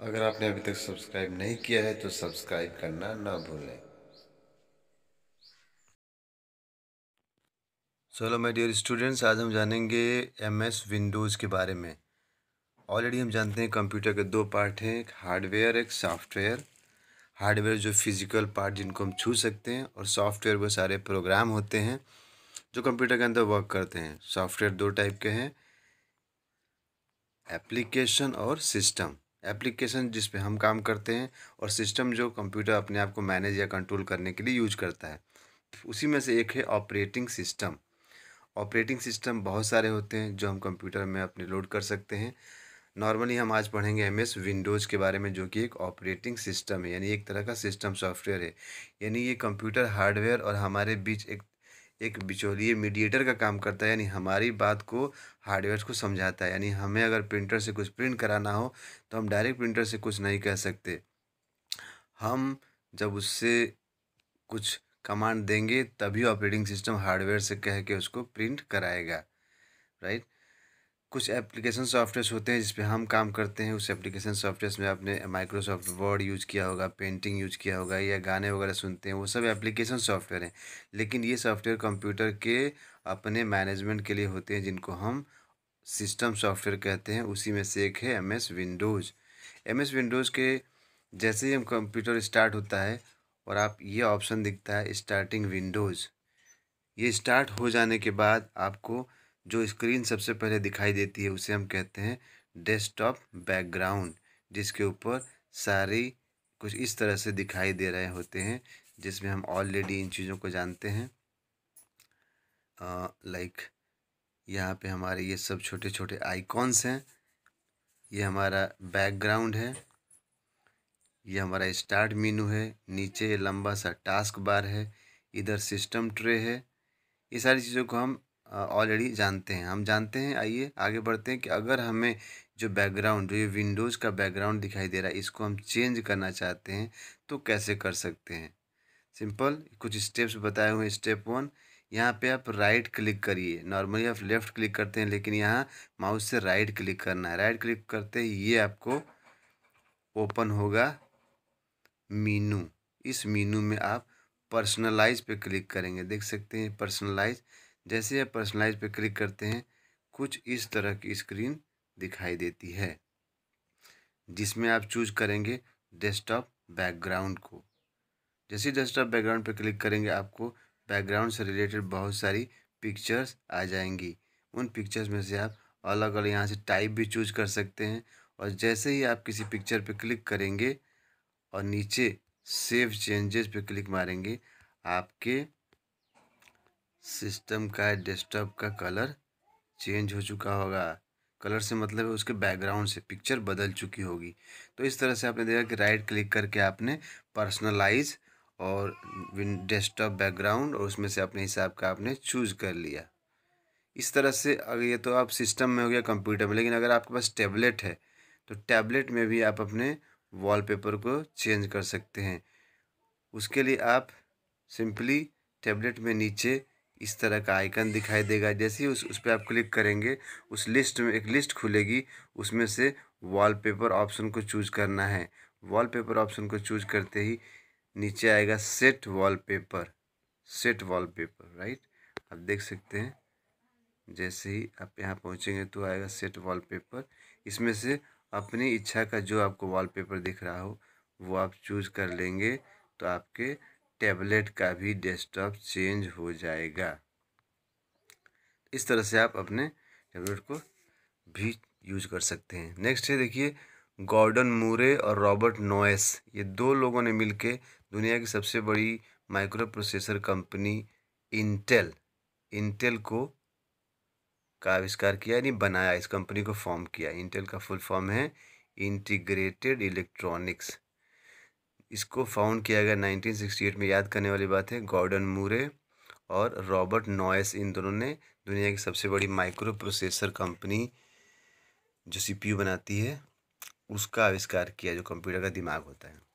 अगर आपने अभी तक सब्सक्राइब नहीं किया है तो सब्सक्राइब करना ना भूलें। चलो माय डियर स्टूडेंट्स आज हम जानेंगे एम एस विंडोज़ के बारे में। ऑलरेडी हम जानते हैं कंप्यूटर के दो पार्ट हैं, एक हार्डवेयर एक सॉफ्टवेयर हार्डवेयर जो फ़िज़िकल पार्ट जिनको हम छू सकते हैं, और सॉफ्टवेयर वो सारे प्रोग्राम होते हैं, जो कंप्यूटर के अंदर वर्क करते हैं। सॉफ्टवेयर दो टाइप के हैं एप्लीकेशन और सिस्टम एप्लीकेशन जिस पे हम काम करते हैं और सिस्टम जो कंप्यूटर अपने आप को मैनेज या कंट्रोल करने के लिए यूज़ करता है। उसी में से एक है ऑपरेटिंग सिस्टम। ऑपरेटिंग सिस्टम बहुत सारे होते हैं जो हम कंप्यूटर में अपने लोड कर सकते हैं। नॉर्मली हम आज पढ़ेंगे एम एस विंडोज़ के बारे में जो कि एक ऑपरेटिंग सिस्टम है, यानी एक तरह का सिस्टम सॉफ्टवेयर है। यानी ये कंप्यूटर हार्डवेयर और हमारे बीच एक एक बिचौलिए मीडिएटर का काम करता है, यानी हमारी बात को हार्डवेयर को समझाता है। यानी हमें अगर प्रिंटर से कुछ प्रिंट कराना हो तो हम डायरेक्ट प्रिंटर से कुछ नहीं कह सकते। हम जब उससे कुछ कमांड देंगे, तभी ऑपरेटिंग सिस्टम हार्डवेयर से कह के उसको प्रिंट कराएगा। राइट कुछ एप्लीकेशन सॉफ्टवेयर होते हैं जिस पे हम काम करते हैं। उस एप्लीकेशन सॉफ्टवेयर में आपने माइक्रोसॉफ्ट वर्ड यूज़ किया होगा पेंटिंग यूज़ किया होगा या गाने वगैरह सुनते हैं, वो सब एप्लीकेशन सॉफ्टवेयर हैं। लेकिन ये सॉफ्टवेयर कंप्यूटर के अपने मैनेजमेंट के लिए होते हैं, जिनको हम सिस्टम सॉफ्टवेयर कहते हैं। उसी में से एक है M S Windows M S Windows के जैसे ही हम कंप्यूटर स्टार्ट होता है और आप ये ऑप्शन दिखता है स्टार्टिंग विंडोज़ ये स्टार्ट हो जाने के बाद आपको जो स्क्रीन सबसे पहले दिखाई देती है, उसे हम कहते हैं डेस्कटॉप बैकग्राउंड, जिसके ऊपर सारी कुछ इस तरह से दिखाई दे रहे होते हैं, जिसमें हम ऑलरेडी इन चीज़ों को जानते हैं। लाइक यहाँ पे हमारे ये सब छोटे छोटे आइकॉन्स हैं, ये हमारा बैकग्राउंड है, ये हमारा स्टार्ट मीनू है, नीचे लंबा सा टास्क बार है, इधर सिस्टम ट्रे है, ये सारी चीज़ों को हम ऑलरेडी जानते हैं। हम जानते हैं, आइए आगे बढ़ते हैं कि अगर हमें जो बैकग्राउंड जो ये विंडोज़ का बैकग्राउंड दिखाई दे रहा है, इसको हम चेंज करना चाहते हैं तो कैसे कर सकते हैं? सिंपल कुछ स्टेप्स बताए हुए स्टेप वन यहाँ पे आप राइट क्लिक करिए। नॉर्मली आप लेफ़्ट क्लिक करते हैं, लेकिन यहाँ माउस से राइट क्लिक करना है। राइट क्लिक करते ही ये आपको ओपन होगा मीनू इस मीनू में आप पर्सनलाइज पे क्लिक करेंगे। देख सकते हैं पर्सनलाइज जैसे आप पर्सनलाइज पर क्लिक करते हैं, कुछ इस तरह की स्क्रीन दिखाई देती है, जिसमें आप चूज़ करेंगे डेस्कटॉप बैकग्राउंड को। जैसे डेस्कटॉप बैकग्राउंड पर क्लिक करेंगे, आपको बैकग्राउंड से रिलेटेड बहुत सारी पिक्चर्स आ जाएँगी। उन पिक्चर्स में से आप अलग अलग यहाँ से टाइप भी चूज़ कर सकते हैं और जैसे ही आप किसी पिक्चर पर क्लिक करेंगे और नीचे सेव चेंजेस पे क्लिक मारेंगे, आपके सिस्टम का डेस्कटॉप का कलर चेंज हो चुका होगा। कलर से मतलब है उसके बैकग्राउंड से पिक्चर बदल चुकी होगी। तो इस तरह से आपने देखा कि राइट क्लिक करके आपने पर्सनलाइज और डेस्कटॉप बैकग्राउंड और उसमें से अपने हिसाब का आपने चूज़ कर लिया। इस तरह से अगर ये तो आप सिस्टम में हो गया कंप्यूटर में, लेकिन अगर आपके पास टैबलेट है तो टैबलेट में भी आप अपने वॉलपेपर को चेंज कर सकते हैं। उसके लिए आप सिंपली टैबलेट में नीचे इस तरह का आइकन दिखाई देगा। जैसे ही उस उस पर आप क्लिक करेंगे, उस लिस्ट में, एक लिस्ट खुलेगी। उसमें से वॉलपेपर ऑप्शन को चूज़ करना है। वॉलपेपर ऑप्शन को चूज़ करते ही नीचे आएगा set wallpaper set wallpaper right आप देख सकते हैं। जैसे ही आप यहाँ पहुँचेंगे तो आएगा सेट वॉलपेपर इसमें से अपनी इच्छा का जो आपको वॉलपेपर दिख रहा हो, वो आप चूज़ कर लेंगे तो आपके टैबलेट का भी डेस्कटॉप चेंज हो जाएगा। इस तरह से आप अपने टैबलेट को भी यूज़ कर सकते हैं। नेक्स्ट है, देखिए, गॉर्डन मूरे और रॉबर्ट नोएस ये दो लोगों ने मिलके दुनिया की सबसे बड़ी micro processor company Intel Intel को का आविष्कार किया, यानी बनाया, इस कंपनी को फॉर्म किया। इंटेल का फुल फॉर्म है इंटीग्रेटेड इलेक्ट्रॉनिक्स। इसको फाउंड किया गया 1968 में याद करने वाली बात है गॉर्डन मूरे और रॉबर्ट नॉयस इन दोनों ने दुनिया की सबसे बड़ी माइक्रो प्रोसेसर कंपनी जो सीपीयू बनाती है, उसका आविष्कार किया, जो कंप्यूटर का दिमाग होता है।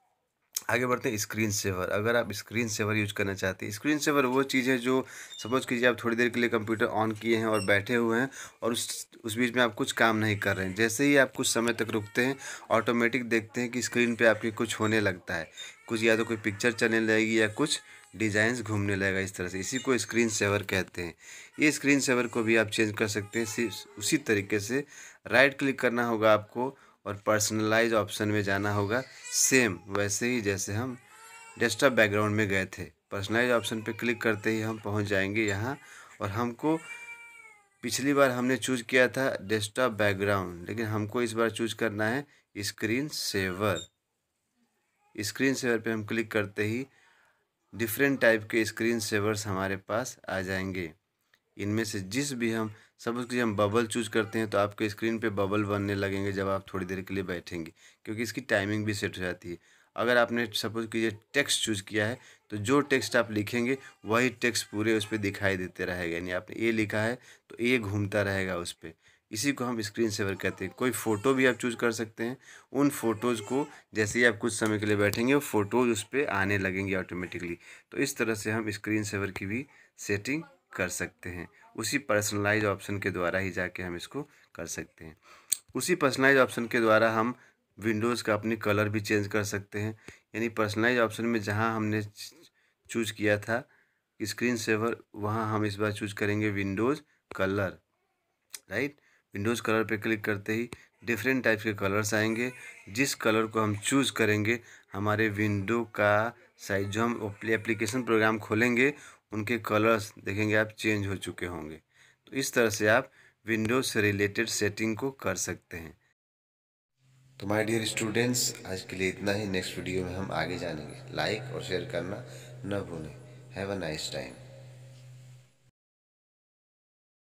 आगे बढ़ते हैं स्क्रीन सेवर अगर आप स्क्रीन सेवर यूज़ करना चाहते हैं स्क्रीन सेवर वो चीज़ है जो सपोज़ कीजिए आप थोड़ी देर के लिए कंप्यूटर ऑन किए हैं और बैठे हुए हैं और उस उस बीच में आप कुछ काम नहीं कर रहे हैं। जैसे ही आप कुछ समय तक रुकते हैं ऑटोमेटिक देखते हैं कि स्क्रीन पे आपके कुछ होने लगता है। कुछ या तो कोई पिक्चर चलने लगेगी या कुछ डिज़ाइंस घूमने लगेगा इस तरह से। इसी को स्क्रीन सेवर कहते हैं। ये स्क्रीन सेवर को भी आप चेंज कर सकते हैं। उसी तरीके से राइट क्लिक करना होगा आपको। और पर्सनलाइज ऑप्शन में जाना होगा। सेम वैसे ही जैसे हम डेस्कटॉप बैकग्राउंड में गए थे। पर्सनलाइज ऑप्शन पे क्लिक करते ही हम पहुँच जाएँगे यहाँ और हमको पिछली बार हमने चूज़ किया था डेस्कटॉप बैकग्राउंड लेकिन हमको इस बार चूज़ करना है स्क्रीन सेवर स्क्रीन सेवर पे हम क्लिक करते ही डिफरेंट टाइप के स्क्रीन सेवर्स हमारे पास आ जाएँगे। इनमें से जिस भी हम सपोज़ कीजिए हम बबल चूज़ करते हैं तो आपके स्क्रीन पे बबल बनने लगेंगे जब आप थोड़ी देर के लिए बैठेंगे, क्योंकि इसकी टाइमिंग भी सेट हो जाती है। अगर आपने सपोज़ कीजिए टेक्स्ट चूज़ किया है तो जो टेक्स्ट आप लिखेंगे, वही टेक्स्ट पूरे उस पर दिखाई देते रहेगा। यानी आपने ए लिखा है तो ए घूमता रहेगा उस पर इसी को हम स्क्रीन सेवर कहते हैं। कोई फ़ोटो भी आप चूज़ कर सकते हैं। उन फ़ोटोज़ को, जैसे ही आप कुछ समय के लिए बैठेंगे, वो फ़ोटोज़ उस पर आने लगेंगे ऑटोमेटिकली तो इस तरह से हम स्क्रीन सेवर की भी सेटिंग कर सकते हैं। उसी पर्सनलाइज ऑप्शन के द्वारा ही जाके हम इसको कर सकते हैं। उसी पर्सनलाइज ऑप्शन के द्वारा हम विंडोज़ का अपनी कलर भी चेंज कर सकते हैं। यानी पर्सनलाइज ऑप्शन में जहाँ हमने चूज़ किया था स्क्रीन सेवर वहाँ हम इस बार चूज़ करेंगे Windows colour right Windows colour पे क्लिक करते ही डिफरेंट टाइप्स के कलर्स आएँगे। जिस कलर को हम चूज़ करेंगे, हमारे विंडो का साइज़ जो हम एप्लीकेशन प्रोग्राम खोलेंगे उनके कलर्स देखेंगे आप चेंज हो चुके होंगे। तो इस तरह से आप विंडोज़ से रिलेटेड सेटिंग को कर सकते हैं। तो माय डियर स्टूडेंट्स आज के लिए इतना ही। नेक्स्ट वीडियो में हम आगे जानेंगे। लाइक और शेयर करना न भूलें। Have a nice time